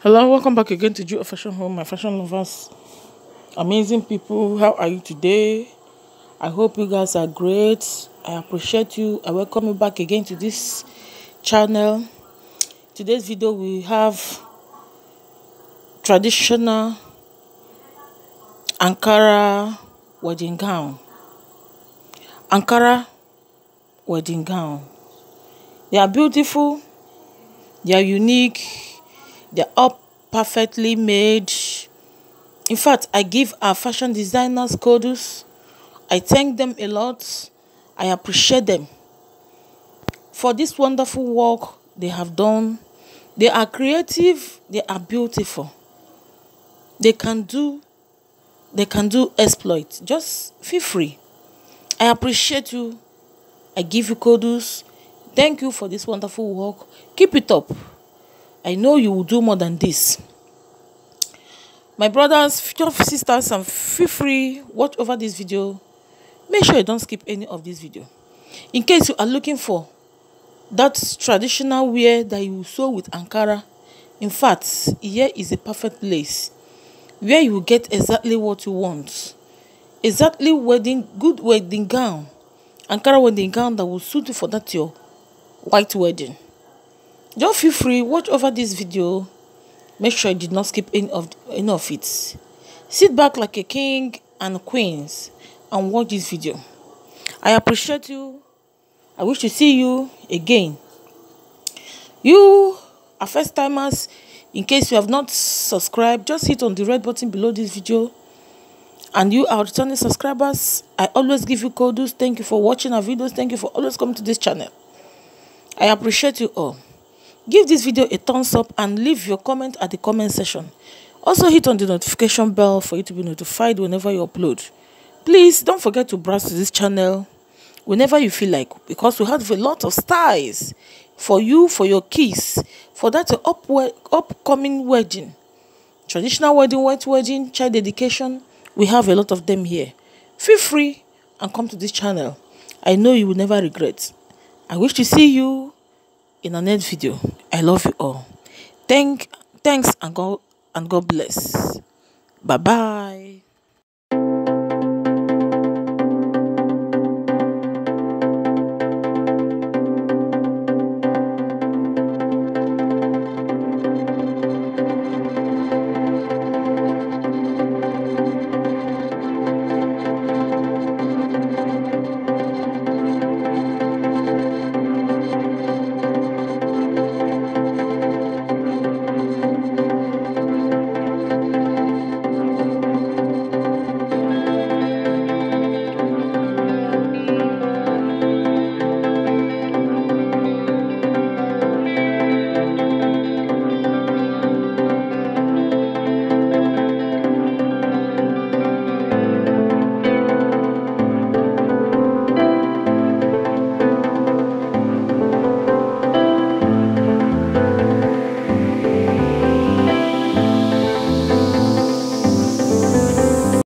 Hello, welcome back again to G O Fashion Home, my fashion lovers. Amazing people, how are you today? I hope you guys are great. I appreciate you. I welcome you back again to this channel. Today's video we have traditional Ankara wedding gown. Ankara wedding gown. They are beautiful, they are unique, they're all perfectly made. In fact, I give our fashion designers kudos. I thank them a lot. I appreciate them for this wonderful work they have done. They are creative, they are beautiful. They can do they can do exploit. Just feel free. I appreciate you. I give you kudos. Thank you for this wonderful work. Keep it up. I know you will do more than this. My brothers, future sisters, and feel free, watch over this video. Make sure you don't skip any of this video. In case you are looking for that traditional wear that you sew with Ankara, in fact, here is a perfect place where you get exactly what you want. Exactly wedding, good wedding gown. Ankara wedding gown that will suit you for that your white wedding. Just feel free, watch over this video. Make sure you did not skip any of, any of it. Sit back like a king and queens and watch this video. I appreciate you. I wish to see you again. You are first timers. In case you have not subscribed, just hit on the red button below this video. And you are returning subscribers. I always give you kudos. Thank you for watching our videos. Thank you for always coming to this channel. I appreciate you all. Give this video a thumbs up and leave your comment at the comment section. Also hit on the notification bell for you to be notified whenever you upload. Please don't forget to browse to this channel whenever you feel like because we have a lot of styles for you, for your kids, for that up upcoming wedding. Traditional wedding, white wedding, child dedication, we have a lot of them here. Feel free and come to this channel. I know you will never regret. I wish to see you in our next video. I love you all. Thank, thanks and God and God bless. Bye bye.